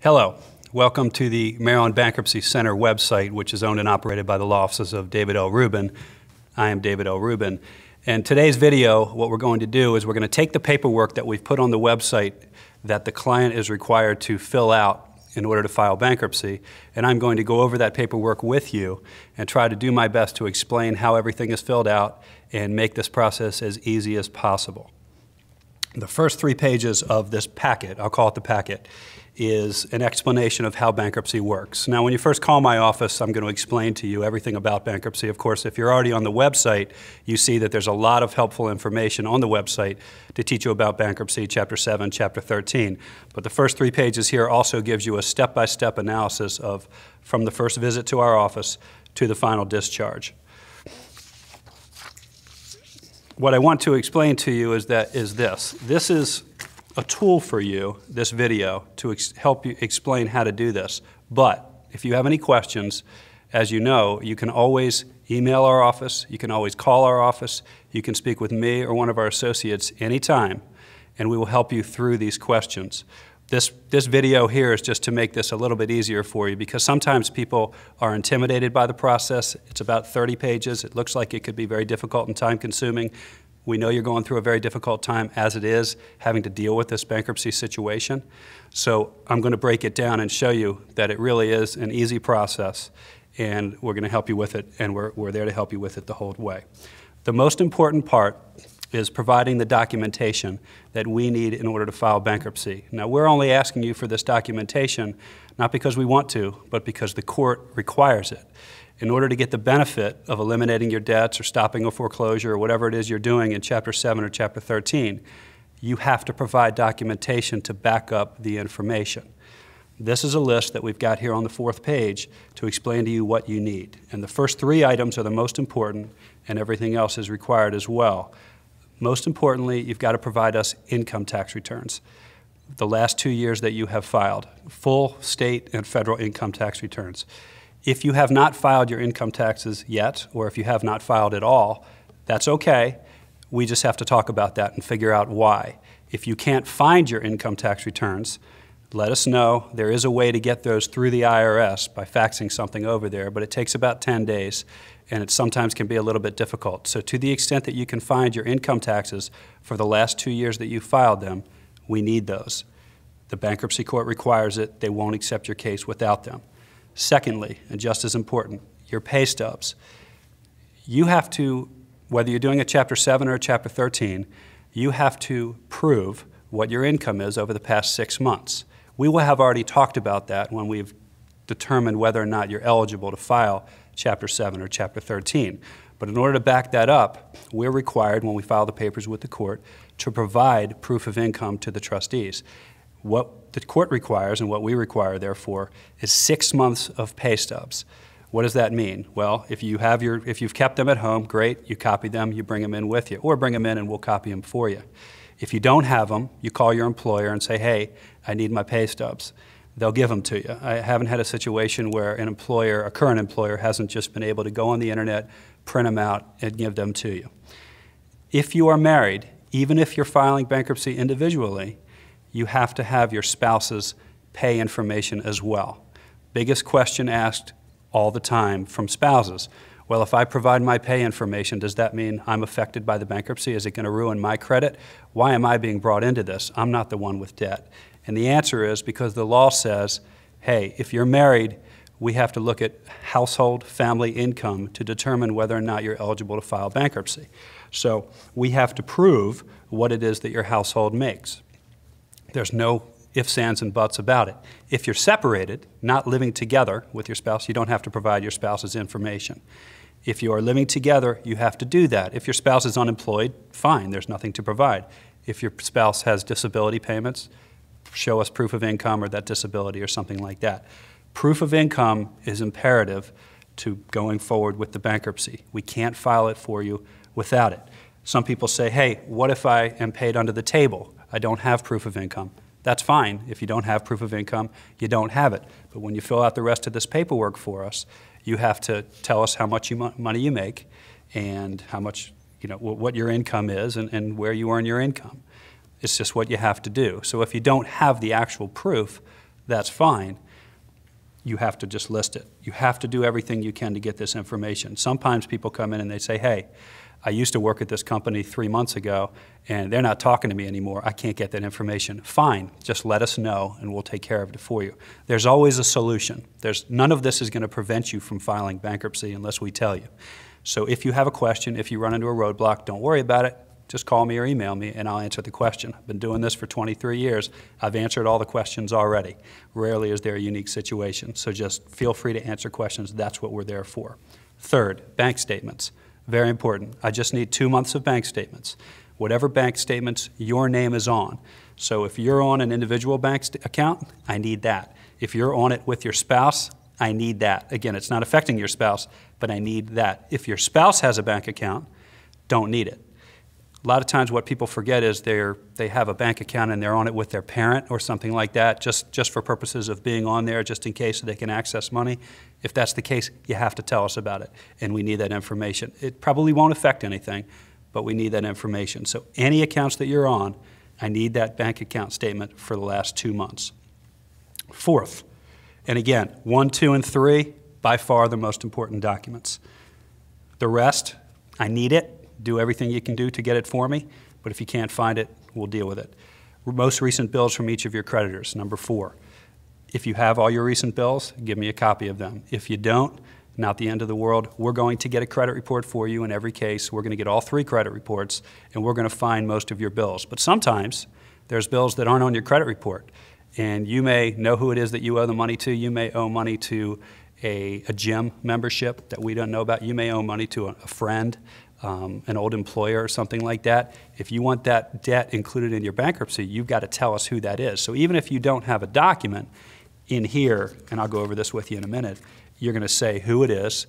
Hello. Welcome to the Maryland Bankruptcy Center website, which is owned and operated by the law offices of David L. Ruben. I am David L. Ruben. And today's video, what we're going to do is we're going to take the paperwork that we've put on the website that the client is required to fill out in order to file bankruptcy, and I'm going to go over that paperwork with you and try to do my best to explain how everything is filled out and make this process as easy as possible. The first three pages of this packet, I'll call it the packet, is an explanation of how bankruptcy works. Now, when you first call my office, I'm going to explain to you everything about bankruptcy. Of course, if you're already on the website, you see that there's a lot of helpful information on the website to teach you about bankruptcy, Chapter 7, Chapter 13. But the first three pages here also gives you a step-by-step -step analysis of from the first visit to our office to the final discharge. What I want to explain to you is that is this. This is a tool for you, this video, to help you explain how to do this. But if you have any questions, as you know, you can always email our office, you can always call our office, you can speak with me or one of our associates anytime, and we will help you through these questions. This, this video here is just to make this a little bit easier for you because sometimes people are intimidated by the process. It's about 30 pages. It looks like it could be very difficult and time consuming. We know you're going through a very difficult time as it is, having to deal with this bankruptcy situation. So I'm going to break it down and show you that it really is an easy process, and we're going to help you with it, and we're, we're there to help you with it the whole way. The most important part is providing the documentation that we need in order to file bankruptcy. Now, we're only asking you for this documentation not because we want to, but because the court requires it in order to get the benefit of eliminating your debts or stopping a foreclosure or whatever it is you're doing in Chapter 7 or Chapter 13, you have to provide documentation to back up the information. This is a list that we've got here on the fourth page to explain to you what you need. And the first three items are the most important, and everything else is required as well. Most importantly, you've got to provide us income tax returns. The last two years that you have filed, full state and federal income tax returns. If you have not filed your income taxes yet, or if you have not filed at all, that's okay. We just have to talk about that and figure out why. If you can't find your income tax returns, let us know. There is a way to get those through the IRS by faxing something over there, but it takes about 10 days and it sometimes can be a little bit difficult. So to the extent that you can find your income taxes for the last two years that you filed them, we need those. The bankruptcy court requires it. They won't accept your case without them. Secondly, and just as important, your pay stubs. You have to, whether you're doing a Chapter 7 or a Chapter 13, you have to prove what your income is over the past six months. We will have already talked about that when we've determined whether or not you're eligible to file Chapter 7 or Chapter 13. But in order to back that up, we're required, when we file the papers with the court, to provide proof of income to the trustees. What the court requires and what we require, therefore, is six months of pay stubs. What does that mean? Well, if you have your, if you've kept them at home, great. You copy them, you bring them in with you, or bring them in and we'll copy them for you. If you don't have them, you call your employer and say, "Hey, I need my pay stubs." They'll give them to you. I haven't had a situation where an employer, a current employer, hasn't just been able to go on the internet, print them out, and give them to you. If you are married, even if you're filing bankruptcy individually, you have to have your spouse's pay information as well. Biggest question asked all the time from spouses. Well, if I provide my pay information, does that mean I'm affected by the bankruptcy? Is it going to ruin my credit? Why am I being brought into this? I'm not the one with debt. And the answer is because the law says, hey, if you're married, we have to look at household family income to determine whether or not you're eligible to file bankruptcy. So we have to prove what it is that your household makes. There's no ifs, ands, and buts about it. If you're separated, not living together with your spouse, you don't have to provide your spouse's information. If you are living together, you have to do that. If your spouse is unemployed, fine, there's nothing to provide. If your spouse has disability payments, show us proof of income or that disability or something like that. Proof of income is imperative to going forward with the bankruptcy. We can't file it for you without it. Some people say, hey, what if I am paid under the table? I don't have proof of income. That's fine. If you don't have proof of income, you don't have it. But when you fill out the rest of this paperwork for us, you have to tell us how much you, money you make and how much, you know, what your income is and, and where you earn your income. It's just what you have to do. So if you don't have the actual proof, that's fine. You have to just list it. You have to do everything you can to get this information. Sometimes people come in and they say, hey, I used to work at this company three months ago, and they're not talking to me anymore. I can't get that information. Fine, just let us know, and we'll take care of it for you. There's always a solution. There's, none of this is going to prevent you from filing bankruptcy unless we tell you. So if you have a question, if you run into a roadblock, don't worry about it. Just call me or email me, and I'll answer the question. I've been doing this for 23 years. I've answered all the questions already. Rarely is there a unique situation. So just feel free to answer questions. That's what we're there for. Third, bank statements. Very important. I just need two months of bank statements. Whatever bank statements your name is on. So if you're on an individual bank account, I need that. If you're on it with your spouse, I need that. Again, it's not affecting your spouse, but I need that. If your spouse has a bank account, don't need it. A lot of times what people forget is they're, they have a bank account and they're on it with their parent or something like that, just, just for purposes of being on there, just in case they can access money. If that's the case, you have to tell us about it, and we need that information. It probably won't affect anything, but we need that information. So any accounts that you're on, I need that bank account statement for the last two months. Fourth, and again, one, two, and three, by far the most important documents. The rest, I need it, do everything you can do to get it for me, but if you can't find it, we'll deal with it. Most recent bills from each of your creditors, number four. If you have all your recent bills, give me a copy of them. If you don't, not the end of the world. We're going to get a credit report for you in every case. We're going to get all three credit reports, and we're going to find most of your bills. But sometimes there's bills that aren't on your credit report, and you may know who it is that you owe the money to. You may owe money to a, a gym membership that we don't know about. You may owe money to a, a friend um, an old employer or something like that, if you want that debt included in your bankruptcy, you've got to tell us who that is. So even if you don't have a document in here, and I'll go over this with you in a minute, you're going to say who it is,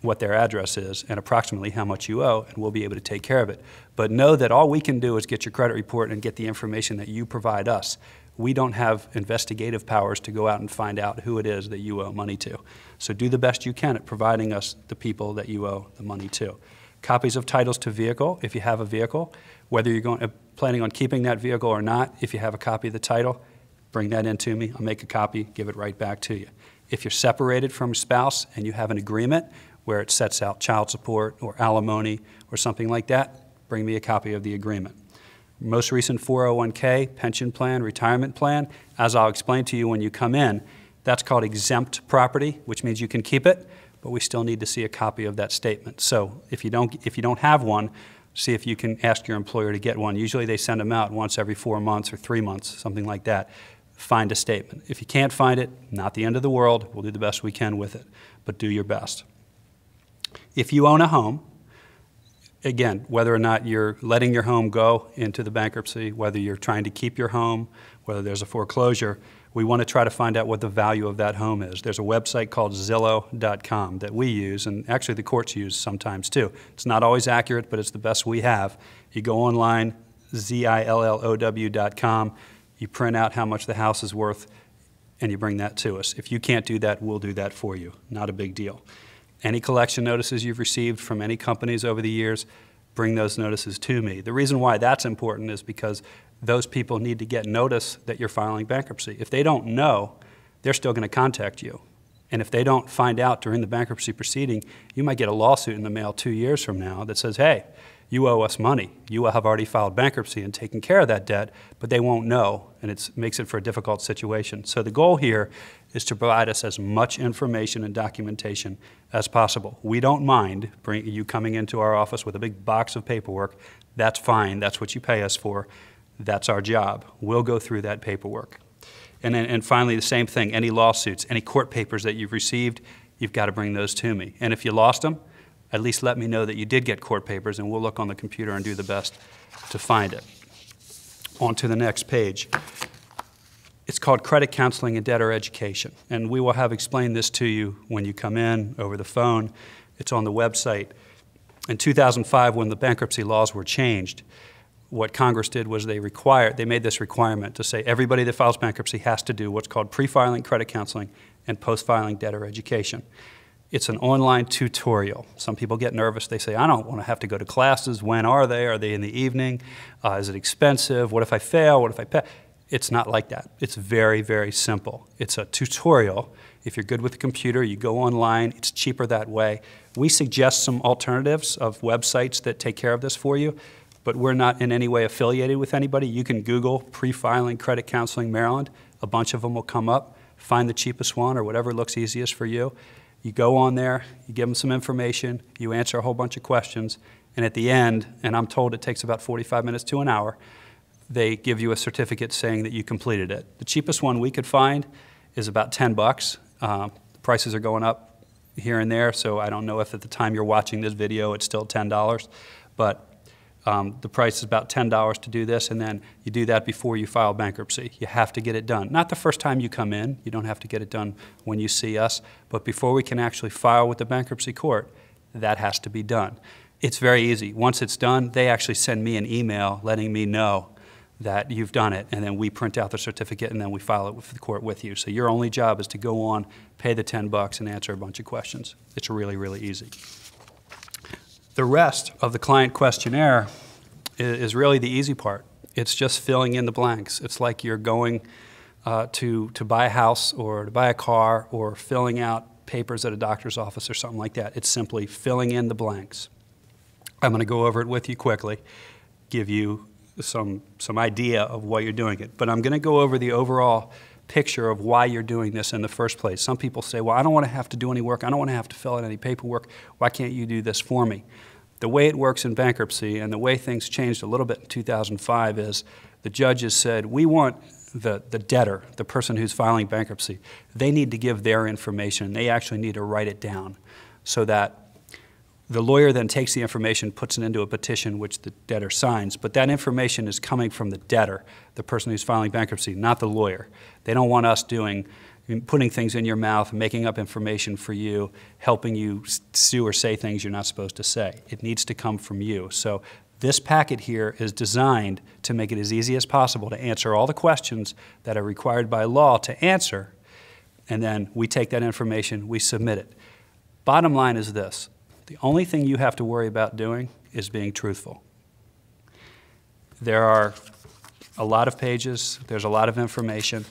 what their address is, and approximately how much you owe, and we'll be able to take care of it. But know that all we can do is get your credit report and get the information that you provide us. We don't have investigative powers to go out and find out who it is that you owe money to. So do the best you can at providing us the people that you owe the money to copies of titles to vehicle, if you have a vehicle, whether you're going, uh, planning on keeping that vehicle or not, if you have a copy of the title, bring that in to me. I'll make a copy, give it right back to you. If you're separated from a spouse and you have an agreement where it sets out child support or alimony or something like that, bring me a copy of the agreement. Most recent 401k, pension plan, retirement plan, as I'll explain to you when you come in, that's called exempt property, which means you can keep it but we still need to see a copy of that statement. So if you don't, if you don't have one, see if you can ask your employer to get one. Usually they send them out once every four months or three months, something like that. Find a statement. If you can't find it, not the end of the world. We'll do the best we can with it, but do your best. If you own a home, again, whether or not you're letting your home go into the bankruptcy, whether you're trying to keep your home, whether there's a foreclosure, we want to try to find out what the value of that home is. There's a website called Zillow.com that we use, and actually the courts use sometimes too. It's not always accurate, but it's the best we have. You go online, Z-I-L-L-O-W.com, you print out how much the house is worth, and you bring that to us. If you can't do that, we'll do that for you. Not a big deal. Any collection notices you've received from any companies over the years, bring those notices to me. The reason why that's important is because those people need to get notice that you're filing bankruptcy. If they don't know, they're still going to contact you. And if they don't find out during the bankruptcy proceeding, you might get a lawsuit in the mail two years from now that says, hey, you owe us money. You have already filed bankruptcy and taken care of that debt, but they won't know, and it makes it for a difficult situation. So the goal here is to provide us as much information and documentation as possible. We don't mind bring, you coming into our office with a big box of paperwork. That's fine. That's what you pay us for. That's our job. We'll go through that paperwork. And, then, and finally, the same thing any lawsuits, any court papers that you've received, you've got to bring those to me. And if you lost them, at least let me know that you did get court papers, and we'll look on the computer and do the best to find it. On to the next page. It's called Credit Counseling and Debtor Education, and we will have explained this to you when you come in over the phone. It's on the website. In 2005, when the bankruptcy laws were changed, what Congress did was they required, they made this requirement to say everybody that files bankruptcy has to do what's called pre-filing credit counseling and post-filing debtor education. It's an online tutorial. Some people get nervous. They say, I don't want to have to go to classes. When are they? Are they in the evening? Uh, is it expensive? What if I fail? What if I pay? It's not like that. It's very, very simple. It's a tutorial. If you're good with the computer, you go online. It's cheaper that way. We suggest some alternatives of websites that take care of this for you, but we're not in any way affiliated with anybody. You can Google pre-filing credit counseling Maryland. A bunch of them will come up. Find the cheapest one or whatever looks easiest for you. You go on there, you give them some information, you answer a whole bunch of questions, and at the end, and I'm told it takes about 45 minutes to an hour, they give you a certificate saying that you completed it. The cheapest one we could find is about 10 bucks. Um, prices are going up here and there, so I don't know if at the time you're watching this video it's still $10, but um, the price is about $10 to do this, and then you do that before you file bankruptcy. You have to get it done. Not the first time you come in, you don't have to get it done when you see us, but before we can actually file with the bankruptcy court, that has to be done. It's very easy. Once it's done, they actually send me an email letting me know that you've done it, and then we print out the certificate and then we file it with the court with you. So your only job is to go on, pay the 10 bucks, and answer a bunch of questions. It's really, really easy. The rest of the client questionnaire is really the easy part. It's just filling in the blanks. It's like you're going uh, to, to buy a house or to buy a car or filling out papers at a doctor's office or something like that. It's simply filling in the blanks. I'm going to go over it with you quickly, give you some, some idea of why you're doing it. But I'm going to go over the overall picture of why you're doing this in the first place. Some people say, well, I don't want to have to do any work. I don't want to have to fill out any paperwork. Why can't you do this for me? The way it works in bankruptcy and the way things changed a little bit in 2005 is the judges said, we want the, the debtor, the person who's filing bankruptcy, they need to give their information. They actually need to write it down so that the lawyer then takes the information, puts it into a petition which the debtor signs, but that information is coming from the debtor, the person who's filing bankruptcy, not the lawyer. They don't want us doing putting things in your mouth, making up information for you, helping you sue or say things you're not supposed to say. It needs to come from you. So this packet here is designed to make it as easy as possible to answer all the questions that are required by law to answer, and then we take that information, we submit it. Bottom line is this the only thing you have to worry about doing is being truthful. There are a lot of pages, there's a lot of information.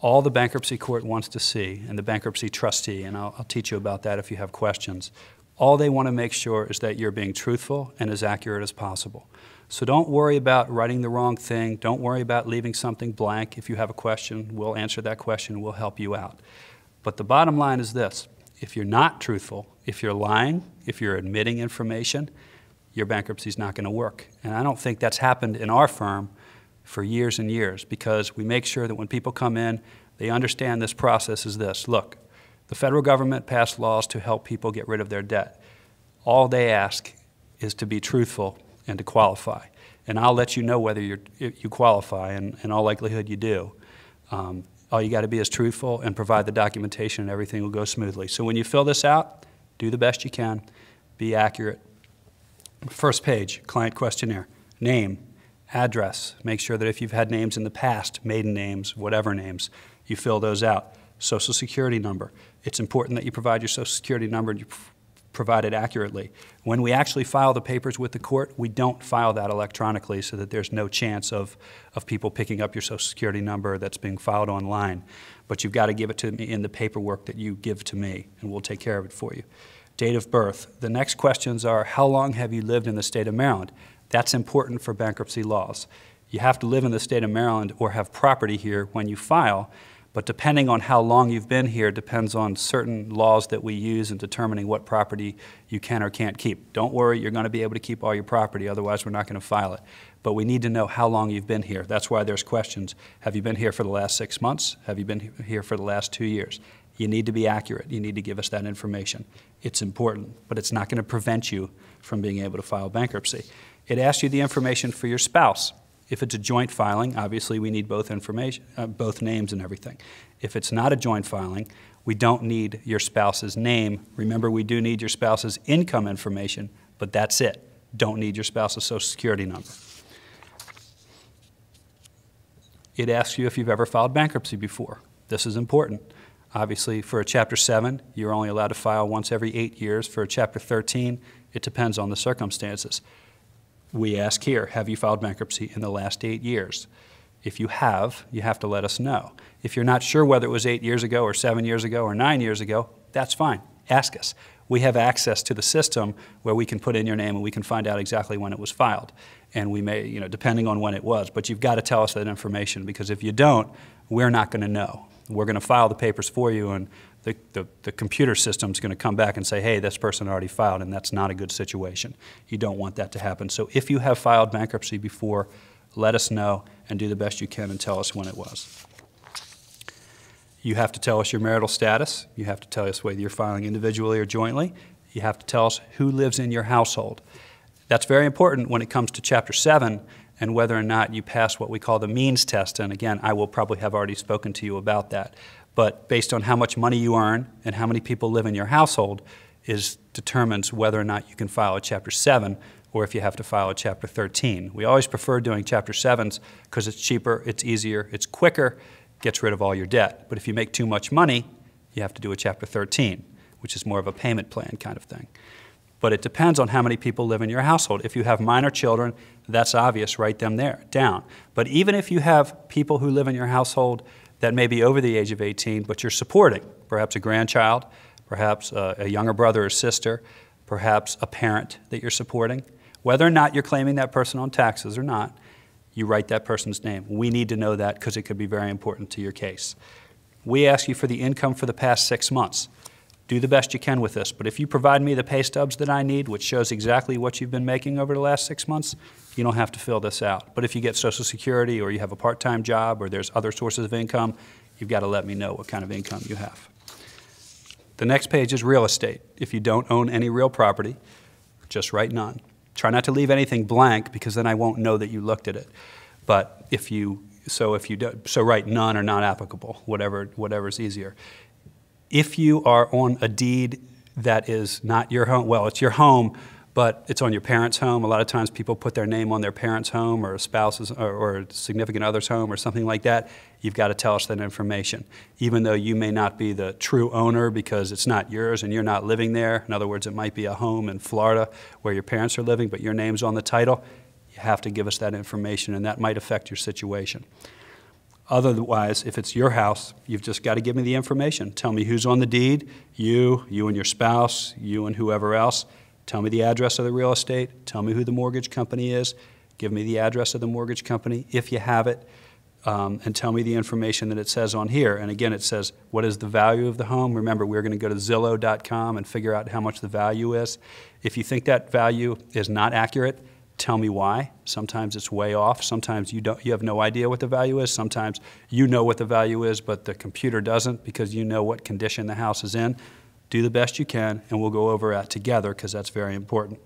All the bankruptcy court wants to see, and the bankruptcy trustee, and I'll, I'll teach you about that if you have questions, all they want to make sure is that you're being truthful and as accurate as possible. So don't worry about writing the wrong thing. Don't worry about leaving something blank. If you have a question, we'll answer that question. We'll help you out. But the bottom line is this if you're not truthful, if you're lying, if you're admitting information, your bankruptcy is not going to work. And I don't think that's happened in our firm for years and years because we make sure that when people come in, they understand this process is this. Look, the federal government passed laws to help people get rid of their debt. All they ask is to be truthful and to qualify. And I'll let you know whether you qualify, and in all likelihood you do. Um, all you got to be is truthful and provide the documentation, and everything will go smoothly. So when you fill this out, do the best you can, be accurate. First page, client questionnaire. Name, address. Make sure that if you've had names in the past, maiden names, whatever names, you fill those out. Social security number. It's important that you provide your social security number and you provide it accurately. When we actually file the papers with the court, we don't file that electronically so that there's no chance of, of people picking up your social security number that's being filed online. But you've got to give it to me in the paperwork that you give to me, and we'll take care of it for you. Date of birth. The next questions are how long have you lived in the state of Maryland? That's important for bankruptcy laws. You have to live in the state of Maryland or have property here when you file but depending on how long you've been here depends on certain laws that we use in determining what property you can or can't keep. Don't worry, you're going to be able to keep all your property, otherwise we're not going to file it. But we need to know how long you've been here. That's why there's questions. Have you been here for the last six months? Have you been here for the last two years? You need to be accurate. You need to give us that information. It's important, but it's not going to prevent you from being able to file bankruptcy. It asks you the information for your spouse. If it's a joint filing, obviously we need both information, uh, both names and everything. If it's not a joint filing, we don't need your spouse's name. Remember, we do need your spouse's income information, but that's it. Don't need your spouse's social security number. It asks you if you've ever filed bankruptcy before. This is important. Obviously, for a Chapter 7, you're only allowed to file once every eight years. For a Chapter 13, it depends on the circumstances we ask here, have you filed bankruptcy in the last eight years? If you have, you have to let us know. If you're not sure whether it was eight years ago or seven years ago or nine years ago, that's fine. Ask us. We have access to the system where we can put in your name and we can find out exactly when it was filed. And we may, you know, depending on when it was. But you've got to tell us that information because if you don't, we're not going to know. We're going to file the papers for you and the, the, the computer system's going to come back and say, hey, this person already filed, and that's not a good situation. You don't want that to happen. So if you have filed bankruptcy before, let us know and do the best you can and tell us when it was. You have to tell us your marital status. You have to tell us whether you're filing individually or jointly. You have to tell us who lives in your household. That's very important when it comes to Chapter 7 and whether or not you pass what we call the means test. And again, I will probably have already spoken to you about that. But based on how much money you earn and how many people live in your household is determines whether or not you can file a Chapter 7 or if you have to file a Chapter 13. We always prefer doing Chapter 7s because it's cheaper, it's easier, it's quicker, gets rid of all your debt. But if you make too much money, you have to do a Chapter 13, which is more of a payment plan kind of thing. But it depends on how many people live in your household. If you have minor children, that's obvious, write them there down. But even if you have people who live in your household that may be over the age of 18, but you're supporting, perhaps a grandchild, perhaps a, a younger brother or sister, perhaps a parent that you're supporting, whether or not you're claiming that person on taxes or not, you write that person's name. We need to know that because it could be very important to your case. We ask you for the income for the past six months. Do the best you can with this, but if you provide me the pay stubs that I need, which shows exactly what you've been making over the last six months, you don't have to fill this out. But if you get Social Security or you have a part-time job or there's other sources of income, you've got to let me know what kind of income you have. The next page is real estate. If you don't own any real property, just write none. Try not to leave anything blank because then I won't know that you looked at it. But if you, so if you do, so write none or not applicable, whatever, whatever's easier. If you are on a deed that is not your home, well, it's your home, but it's on your parents' home. A lot of times people put their name on their parents' home or a spouse's or, or significant other's home or something like that. You've got to tell us that information. Even though you may not be the true owner because it's not yours and you're not living there. In other words, it might be a home in Florida where your parents are living, but your name's on the title. You have to give us that information, and that might affect your situation. Otherwise, if it's your house, you've just got to give me the information. Tell me who's on the deed, you, you and your spouse, you and whoever else Tell me the address of the real estate. Tell me who the mortgage company is. Give me the address of the mortgage company if you have it. Um, and tell me the information that it says on here. And again, it says, what is the value of the home? Remember, we're going to go to Zillow.com and figure out how much the value is. If you think that value is not accurate, tell me why. Sometimes it's way off. Sometimes you, don't, you have no idea what the value is. Sometimes you know what the value is, but the computer doesn't because you know what condition the house is in do the best you can, and we'll go over that together because that's very important.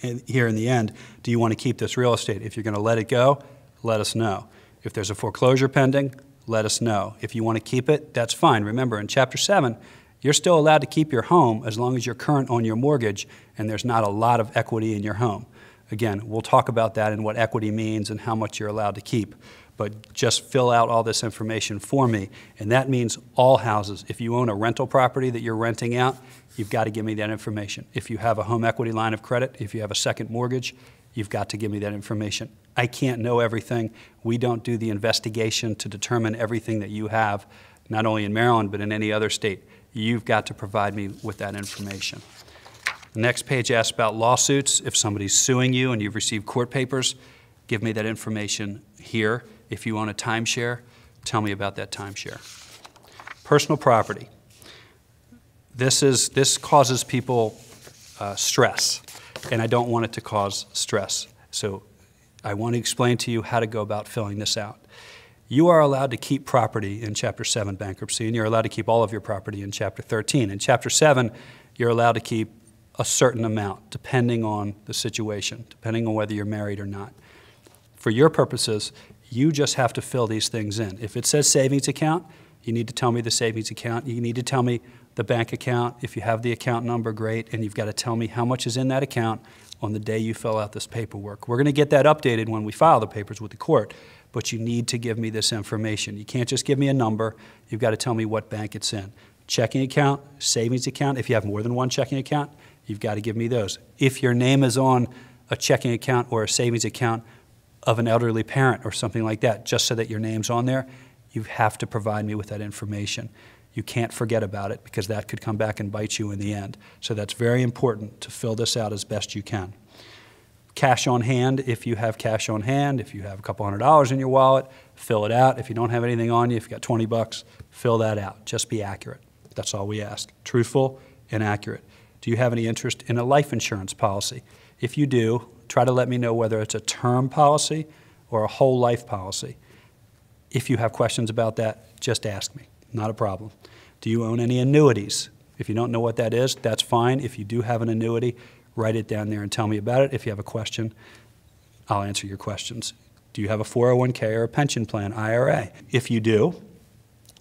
And here in the end, do you want to keep this real estate? If you're going to let it go, let us know. If there's a foreclosure pending, let us know. If you want to keep it, that's fine. Remember, in Chapter 7, you're still allowed to keep your home as long as you're current on your mortgage and there's not a lot of equity in your home. Again, we'll talk about that and what equity means and how much you're allowed to keep but just fill out all this information for me. And that means all houses. If you own a rental property that you're renting out, you've got to give me that information. If you have a home equity line of credit, if you have a second mortgage, you've got to give me that information. I can't know everything. We don't do the investigation to determine everything that you have, not only in Maryland, but in any other state. You've got to provide me with that information. Next page asks about lawsuits. If somebody's suing you and you've received court papers, give me that information here. If you own a timeshare, tell me about that timeshare. Personal property. This, is, this causes people uh, stress, and I don't want it to cause stress. So I want to explain to you how to go about filling this out. You are allowed to keep property in Chapter 7 bankruptcy, and you're allowed to keep all of your property in Chapter 13. In Chapter 7, you're allowed to keep a certain amount, depending on the situation, depending on whether you're married or not. For your purposes, you just have to fill these things in. If it says savings account, you need to tell me the savings account. You need to tell me the bank account. If you have the account number, great. And you've got to tell me how much is in that account on the day you fill out this paperwork. We're going to get that updated when we file the papers with the court, but you need to give me this information. You can't just give me a number. You've got to tell me what bank it's in. Checking account, savings account. If you have more than one checking account, you've got to give me those. If your name is on a checking account or a savings account, of an elderly parent or something like that, just so that your name's on there, you have to provide me with that information. You can't forget about it because that could come back and bite you in the end. So that's very important to fill this out as best you can. Cash on hand, if you have cash on hand, if you have a couple hundred dollars in your wallet, fill it out. If you don't have anything on you, if you got 20 bucks, fill that out. Just be accurate. That's all we ask. Truthful and accurate. Do you have any interest in a life insurance policy? If you do, try to let me know whether it's a term policy or a whole life policy. If you have questions about that, just ask me. Not a problem. Do you own any annuities? If you don't know what that is, that's fine. If you do have an annuity, write it down there and tell me about it. If you have a question, I'll answer your questions. Do you have a 401k or a pension plan, IRA? If you do,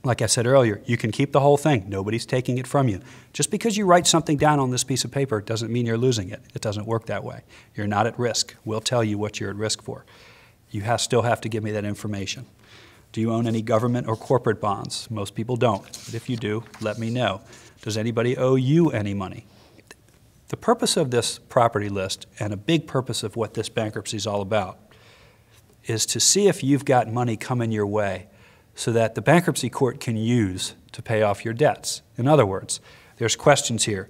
like I said earlier, you can keep the whole thing. Nobody's taking it from you. Just because you write something down on this piece of paper doesn't mean you're losing it. It doesn't work that way. You're not at risk. We'll tell you what you're at risk for. You have, still have to give me that information. Do you own any government or corporate bonds? Most people don't. But if you do, let me know. Does anybody owe you any money? The purpose of this property list, and a big purpose of what this bankruptcy is all about, is to see if you've got money coming your way so that the bankruptcy court can use to pay off your debts. In other words, there's questions here.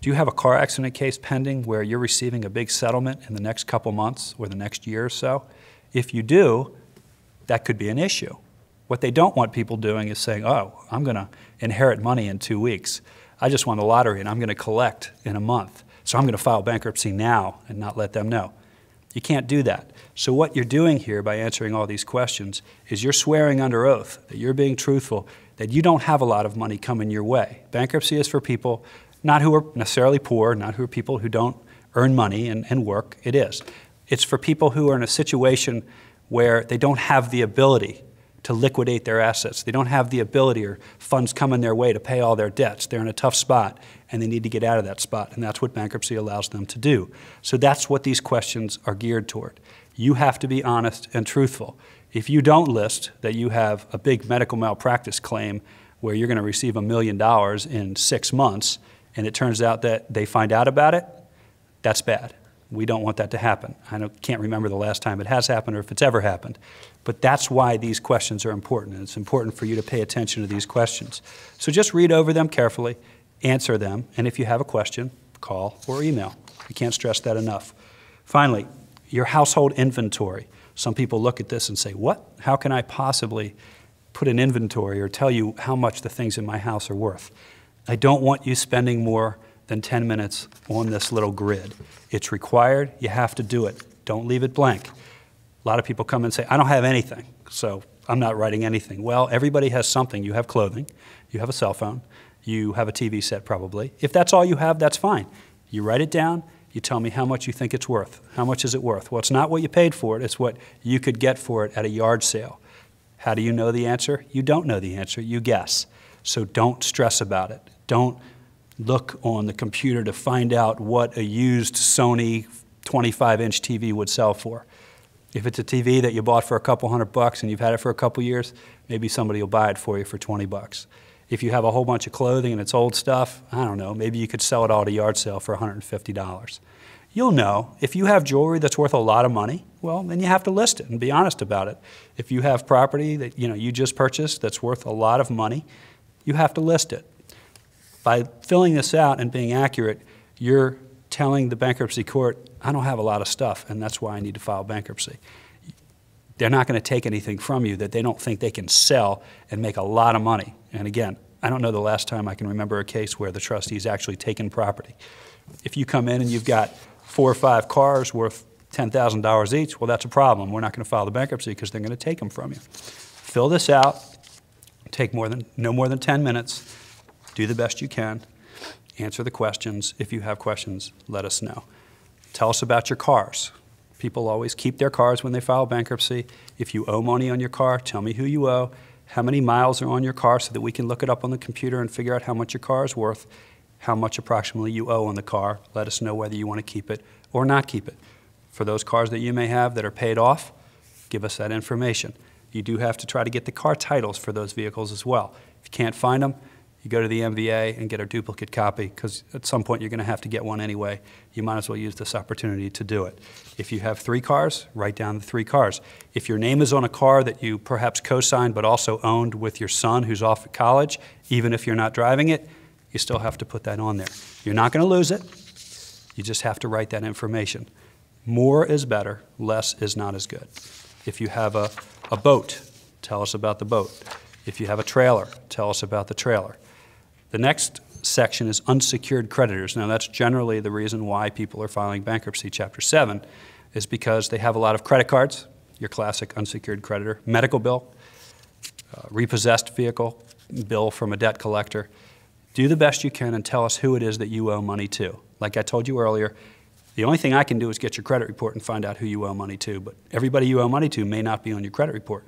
Do you have a car accident case pending where you're receiving a big settlement in the next couple months or the next year or so? If you do, that could be an issue. What they don't want people doing is saying, oh, I'm going to inherit money in two weeks. I just won the lottery and I'm going to collect in a month. So I'm going to file bankruptcy now and not let them know. You can't do that. So what you're doing here by answering all these questions is you're swearing under oath that you're being truthful, that you don't have a lot of money coming your way. Bankruptcy is for people not who are necessarily poor, not who are people who don't earn money and, and work. It is. It's for people who are in a situation where they don't have the ability to liquidate their assets. They don't have the ability or funds coming their way to pay all their debts. They're in a tough spot and they need to get out of that spot, and that's what bankruptcy allows them to do. So that's what these questions are geared toward. You have to be honest and truthful. If you don't list that you have a big medical malpractice claim where you're going to receive a million dollars in six months, and it turns out that they find out about it, that's bad. We don't want that to happen. I can't remember the last time it has happened or if it's ever happened. But that's why these questions are important, and it's important for you to pay attention to these questions. So just read over them carefully, answer them, and if you have a question, call or email. I can't stress that enough. Finally, your household inventory. Some people look at this and say, What? How can I possibly put an inventory or tell you how much the things in my house are worth? I don't want you spending more than 10 minutes on this little grid. It's required, you have to do it. Don't leave it blank. A lot of people come and say, I don't have anything, so I'm not writing anything. Well, everybody has something. You have clothing, you have a cell phone, you have a TV set probably. If that's all you have, that's fine. You write it down, you tell me how much you think it's worth. How much is it worth? Well, it's not what you paid for it, it's what you could get for it at a yard sale. How do you know the answer? You don't know the answer, you guess. So don't stress about it. Don't look on the computer to find out what a used Sony 25 inch TV would sell for. If it's a TV that you bought for a couple hundred bucks and you've had it for a couple years, maybe somebody will buy it for you for 20 bucks. If you have a whole bunch of clothing and it's old stuff, I don't know, maybe you could sell it all at a yard sale for $150. You'll know. If you have jewelry that's worth a lot of money, well, then you have to list it and be honest about it. If you have property that you know you just purchased that's worth a lot of money, you have to list it. By filling this out and being accurate, you're telling the bankruptcy court, I don't have a lot of stuff, and that's why I need to file bankruptcy. They're not going to take anything from you that they don't think they can sell and make a lot of money. And again, I don't know the last time I can remember a case where the trustee's actually taken property. If you come in and you've got four or five cars worth $10,000 each, well, that's a problem. We're not going to file the bankruptcy because they're going to take them from you. Fill this out. Take more than, no more than 10 minutes do the best you can, answer the questions. If you have questions, let us know. Tell us about your cars. People always keep their cars when they file bankruptcy. If you owe money on your car, tell me who you owe, how many miles are on your car so that we can look it up on the computer and figure out how much your car is worth, how much approximately you owe on the car. Let us know whether you want to keep it or not keep it. For those cars that you may have that are paid off, give us that information. You do have to try to get the car titles for those vehicles as well. If you can't find them, you go to the MVA and get a duplicate copy because at some point you're going to have to get one anyway. You might as well use this opportunity to do it. If you have three cars, write down the three cars. If your name is on a car that you perhaps co-signed but also owned with your son who's off at college, even if you're not driving it, you still have to put that on there. You're not going to lose it. You just have to write that information. More is better, less is not as good. If you have a, a boat, tell us about the boat. If you have a trailer, tell us about the trailer. The next section is unsecured creditors. Now, that's generally the reason why people are filing bankruptcy. Chapter 7 is because they have a lot of credit cards, your classic unsecured creditor, medical bill, uh, repossessed vehicle, bill from a debt collector. Do the best you can and tell us who it is that you owe money to. Like I told you earlier, the only thing I can do is get your credit report and find out who you owe money to, but everybody you owe money to may not be on your credit report.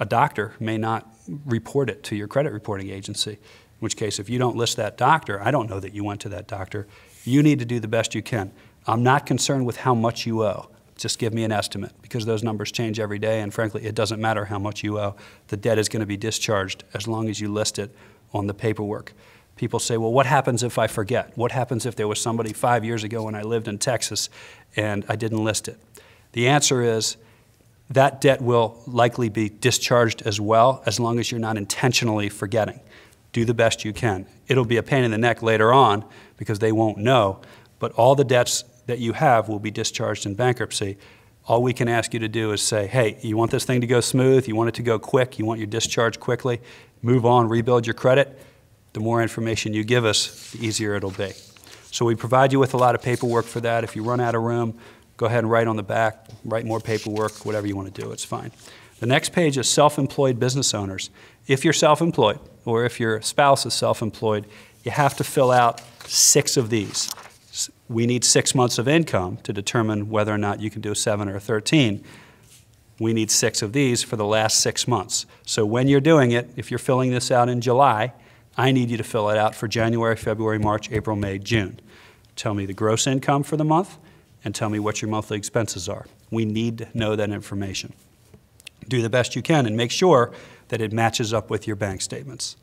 A doctor may not report it to your credit reporting agency. In which case, if you don't list that doctor, I don't know that you went to that doctor. You need to do the best you can. I'm not concerned with how much you owe. Just give me an estimate because those numbers change every day, and frankly, it doesn't matter how much you owe. The debt is going to be discharged as long as you list it on the paperwork. People say, well, what happens if I forget? What happens if there was somebody five years ago when I lived in Texas and I didn't list it? The answer is that debt will likely be discharged as well as long as you're not intentionally forgetting do the best you can. It'll be a pain in the neck later on because they won't know, but all the debts that you have will be discharged in bankruptcy. All we can ask you to do is say, hey, you want this thing to go smooth, you want it to go quick, you want your discharge quickly, move on, rebuild your credit. The more information you give us, the easier it'll be. So we provide you with a lot of paperwork for that. If you run out of room, go ahead and write on the back, write more paperwork, whatever you want to do, it's fine. The next page is self-employed business owners. If you're self-employed, or if your spouse is self-employed, you have to fill out six of these. We need six months of income to determine whether or not you can do a 7 or a 13. We need six of these for the last six months. So when you're doing it, if you're filling this out in July, I need you to fill it out for January, February, March, April, May, June. Tell me the gross income for the month and tell me what your monthly expenses are. We need to know that information. Do the best you can and make sure that it matches up with your bank statements.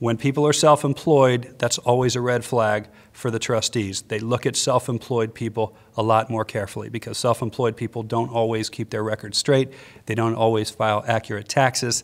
When people are self employed, that's always a red flag for the trustees. They look at self employed people a lot more carefully because self employed people don't always keep their records straight, they don't always file accurate taxes.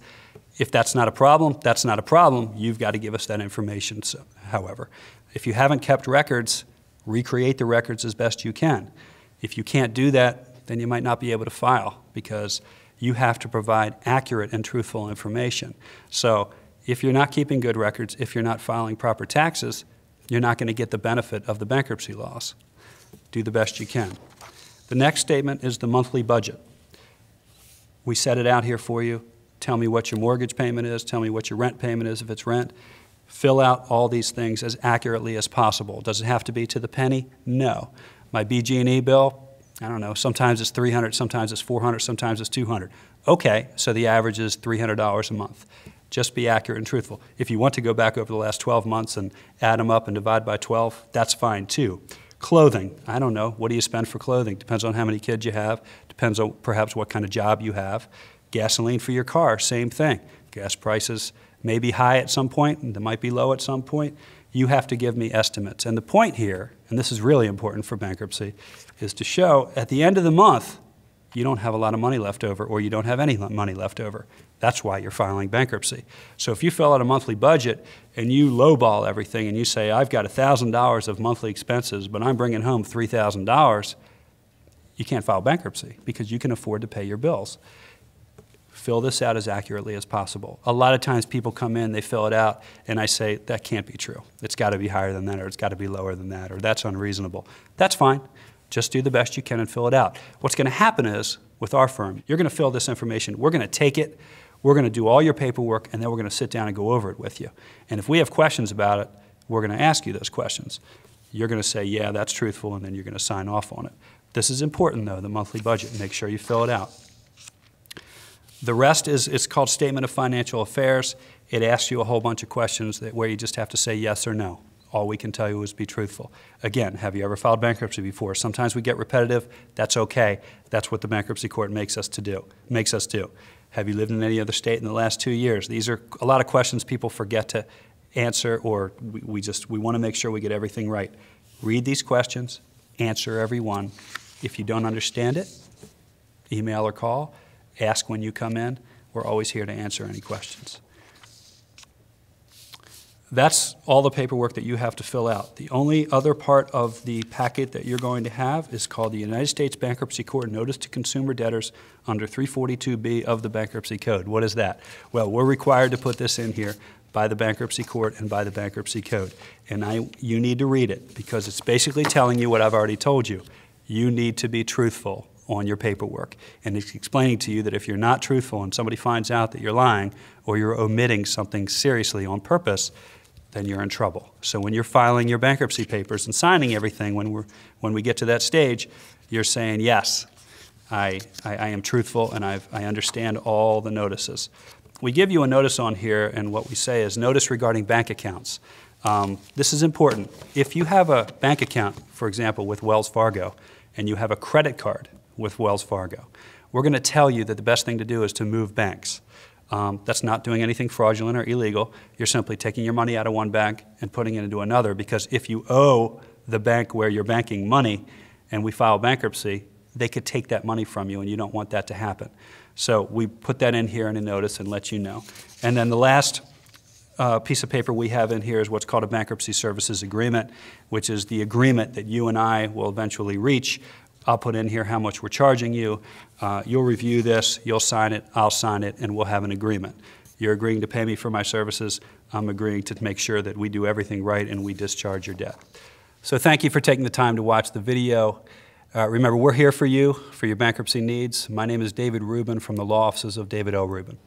If that's not a problem, that's not a problem. You've got to give us that information, so, however. If you haven't kept records, recreate the records as best you can. If you can't do that, then you might not be able to file because you have to provide accurate and truthful information. So if you're not keeping good records, if you're not filing proper taxes, you're not going to get the benefit of the bankruptcy laws. Do the best you can. The next statement is the monthly budget. We set it out here for you. Tell me what your mortgage payment is. Tell me what your rent payment is if it's rent. Fill out all these things as accurately as possible. Does it have to be to the penny? No. My BG&E bill, I don't know, sometimes it's 300, sometimes it's 400, sometimes it's 200. Okay, so the average is $300 a month. Just be accurate and truthful. If you want to go back over the last 12 months and add them up and divide by 12, that's fine too. Clothing, I don't know. What do you spend for clothing? Depends on how many kids you have, depends on perhaps what kind of job you have. Gasoline for your car, same thing. Gas prices may be high at some point, and they might be low at some point. You have to give me estimates. And the point here, and this is really important for bankruptcy, is to show at the end of the month, you don't have a lot of money left over or you don't have any money left over. That's why you're filing bankruptcy. So if you fill out a monthly budget and you lowball everything and you say, I've got $1,000 of monthly expenses, but I'm bringing home $3,000, you can't file bankruptcy because you can afford to pay your bills. Fill this out as accurately as possible. A lot of times people come in, they fill it out, and I say, that can't be true. It's got to be higher than that, or it's got to be lower than that, or that's unreasonable. That's fine. Just do the best you can and fill it out. What's going to happen is, with our firm, you're going to fill this information. We're going to take it, we're going to do all your paperwork, and then we're going to sit down and go over it with you. And if we have questions about it, we're going to ask you those questions. You're going to say, yeah, that's truthful, and then you're going to sign off on it. This is important, though, the monthly budget. Make sure you fill it out. The rest is it's called Statement of Financial Affairs. It asks you a whole bunch of questions that, where you just have to say yes or no. All we can tell you is be truthful. Again, have you ever filed bankruptcy before? Sometimes we get repetitive. That's okay. That's what the bankruptcy court makes us to do. Makes us do. Have you lived in any other state in the last two years? These are a lot of questions people forget to answer, or we, we just, we want to make sure we get everything right. Read these questions, answer every one. If you don't understand it, email or call, ask when you come in. We're always here to answer any questions. That's all the paperwork that you have to fill out. The only other part of the packet that you're going to have is called the United States Bankruptcy Court Notice to Consumer Debtors under 342B of the Bankruptcy Code. What is that? Well, we're required to put this in here by the Bankruptcy Court and by the Bankruptcy Code. And I, you need to read it because it's basically telling you what I've already told you. You need to be truthful on your paperwork. And it's explaining to you that if you're not truthful and somebody finds out that you're lying or you're omitting something seriously on purpose, then you're in trouble. So when you're filing your bankruptcy papers and signing everything, when, we're, when we get to that stage, you're saying, yes, I, I, I am truthful and I've, I understand all the notices. We give you a notice on here, and what we say is notice regarding bank accounts. Um, this is important. If you have a bank account, for example, with Wells Fargo, and you have a credit card with Wells Fargo, we're going to tell you that the best thing to do is to move banks. Um, that's not doing anything fraudulent or illegal. You're simply taking your money out of one bank and putting it into another because if you owe the bank where you're banking money and we file bankruptcy, they could take that money from you and you don't want that to happen. So we put that in here in a notice and let you know. And then the last uh, piece of paper we have in here is what's called a bankruptcy services agreement, which is the agreement that you and I will eventually reach I'll put in here how much we're charging you. Uh, you'll review this, you'll sign it, I'll sign it, and we'll have an agreement. You're agreeing to pay me for my services. I'm agreeing to make sure that we do everything right and we discharge your debt. So thank you for taking the time to watch the video. Uh, remember, we're here for you, for your bankruptcy needs. My name is David Ruben from the law offices of David L. Ruben.